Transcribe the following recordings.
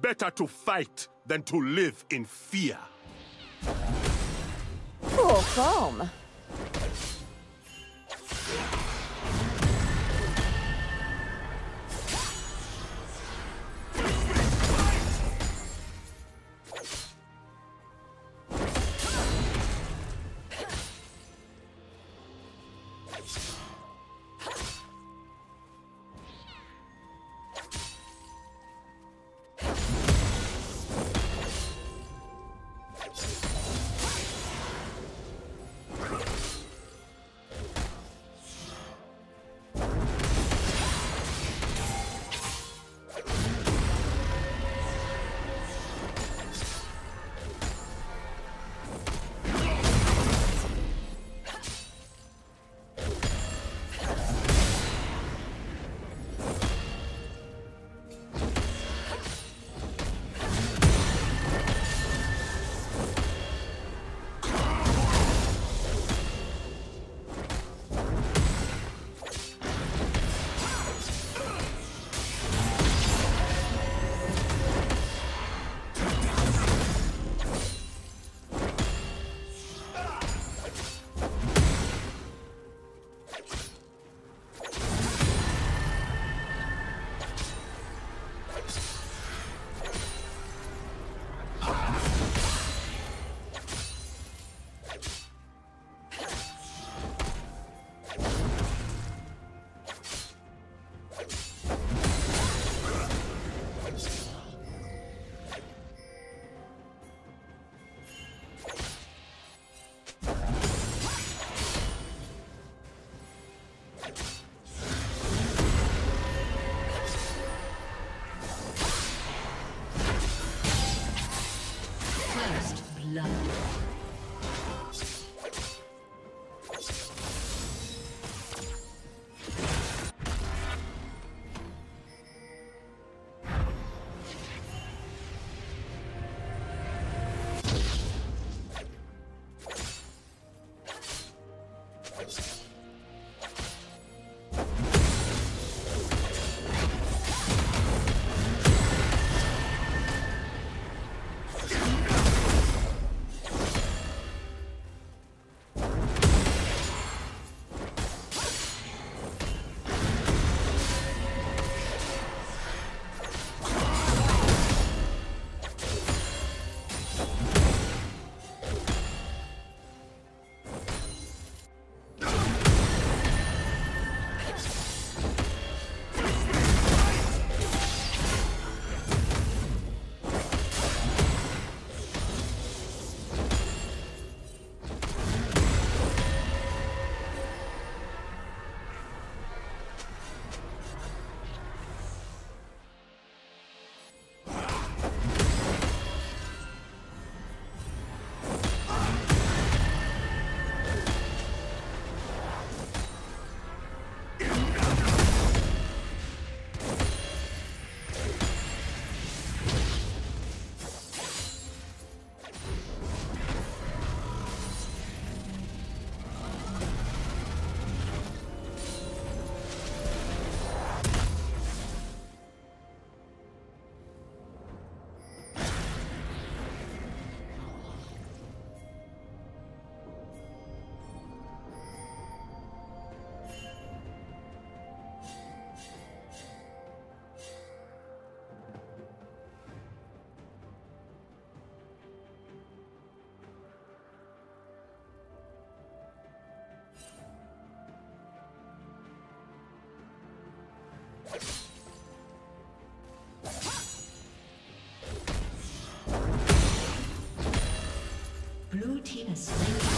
Better to fight than to live in fear. Poor form. Blood. Team has slain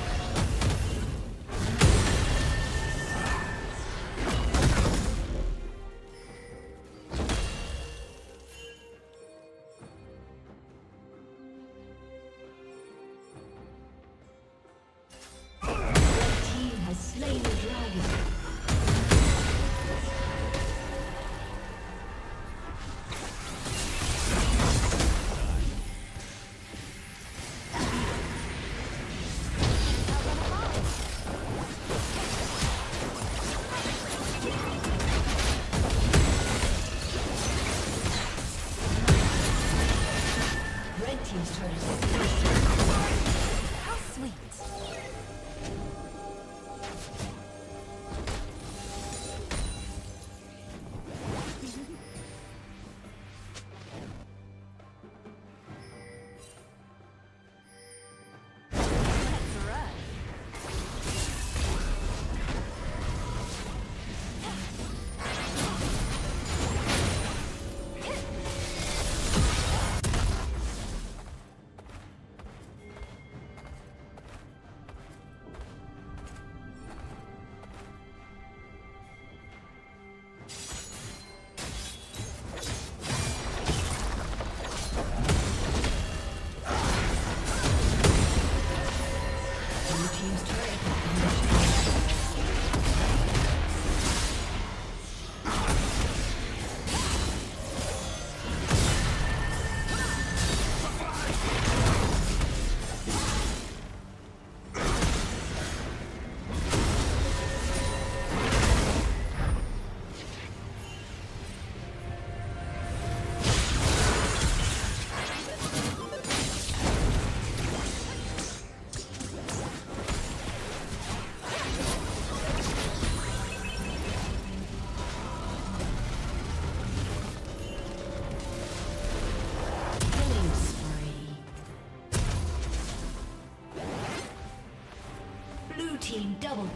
Team's turret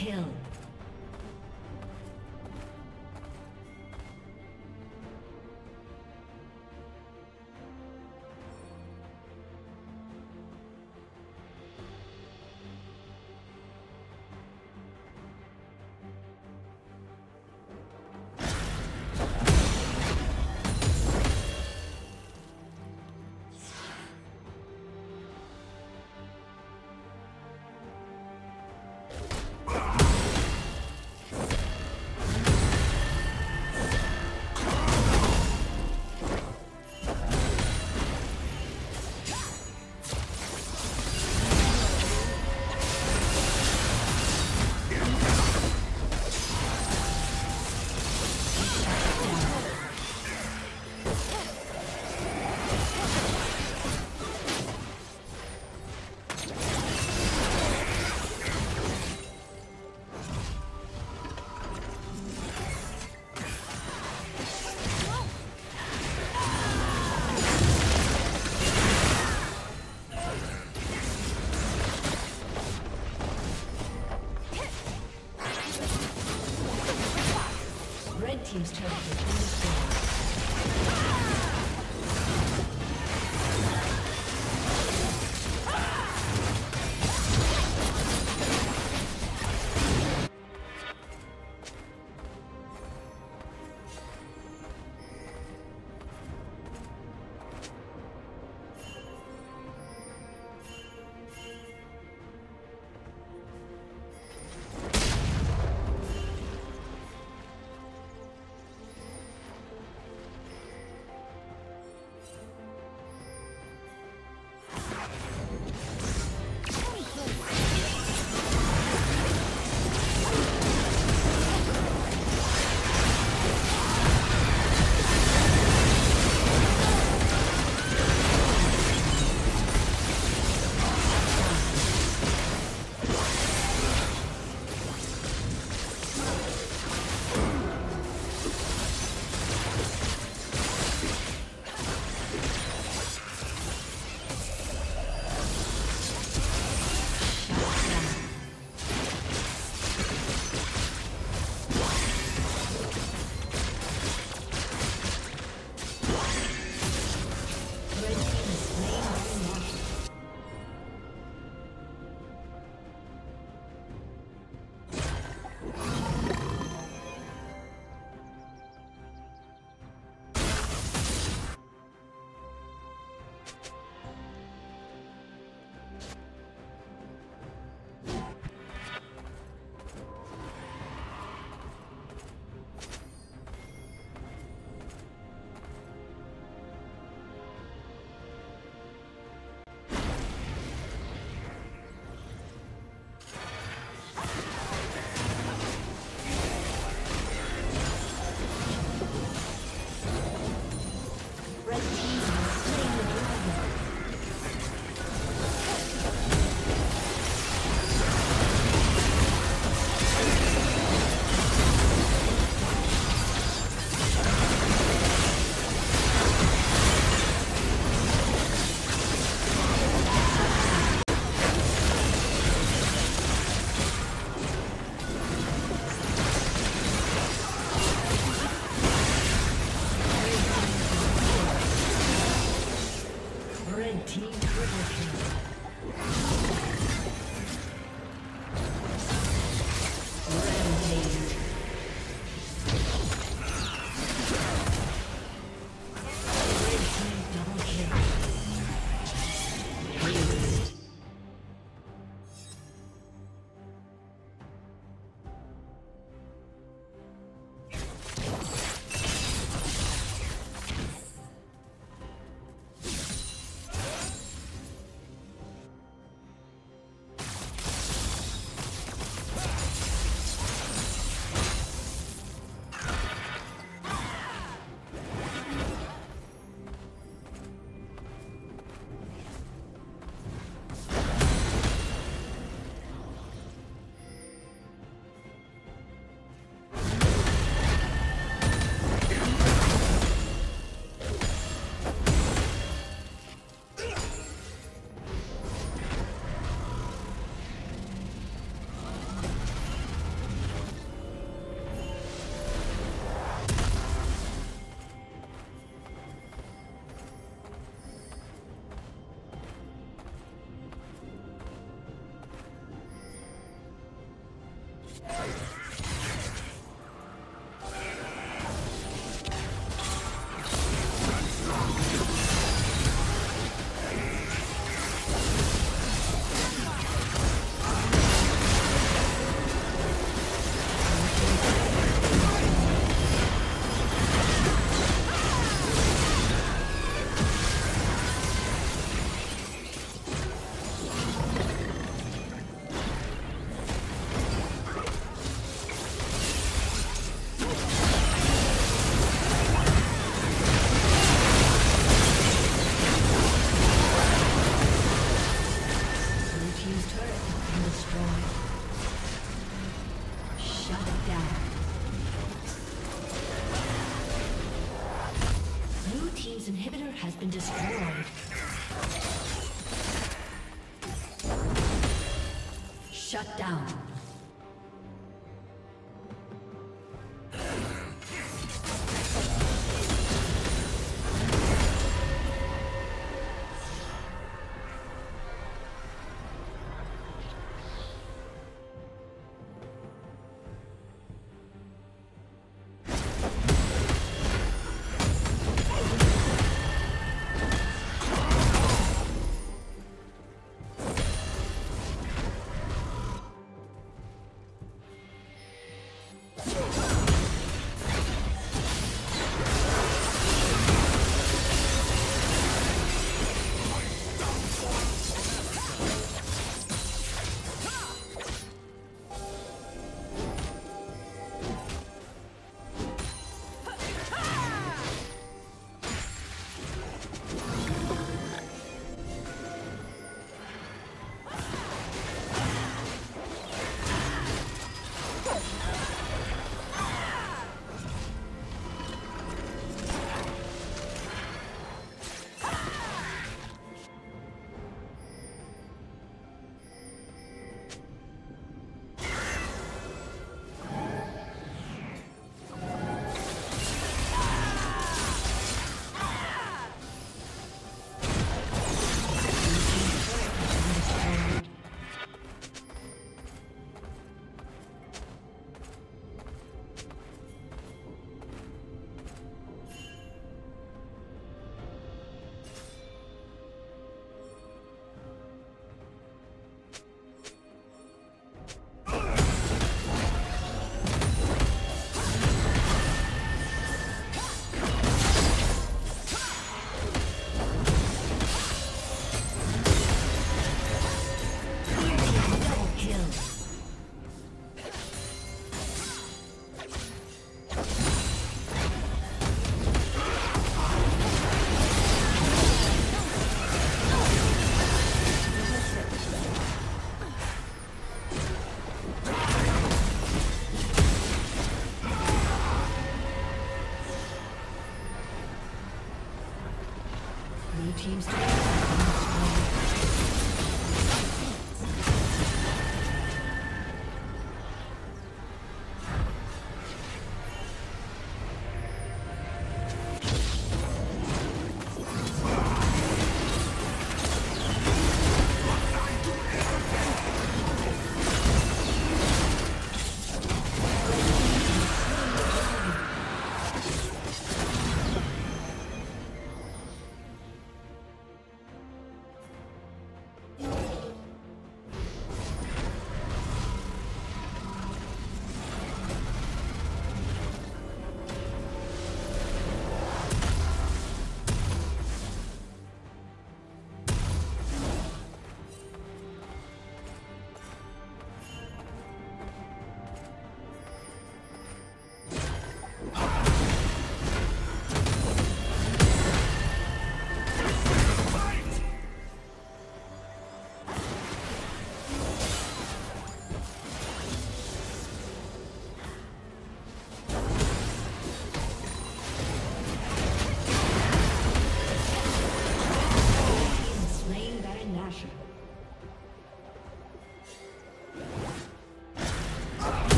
kill. Team's turret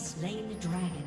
Slain the dragon.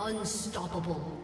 Unstoppable.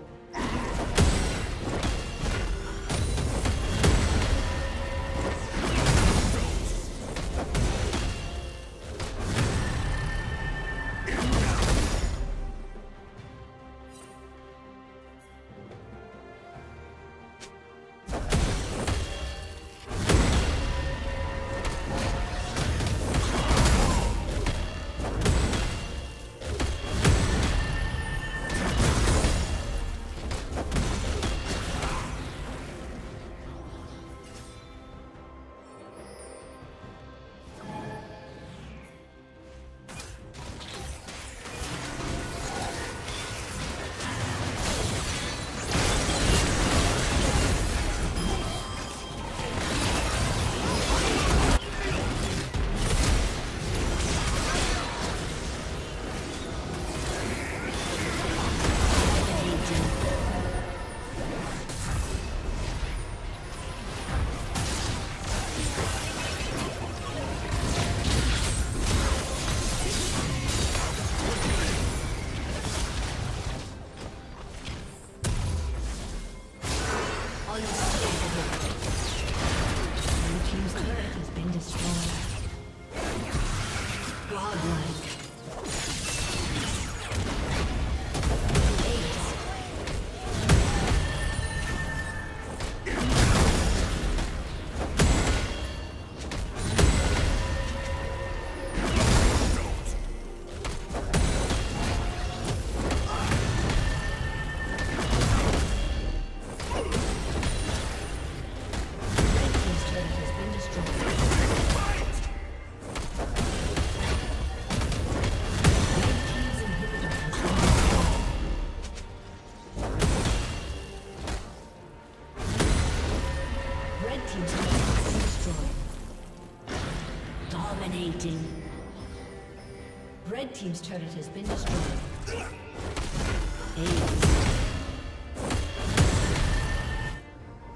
Team's turret has been destroyed.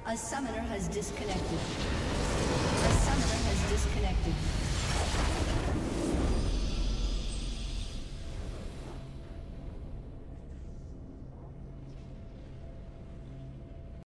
A summoner has disconnected.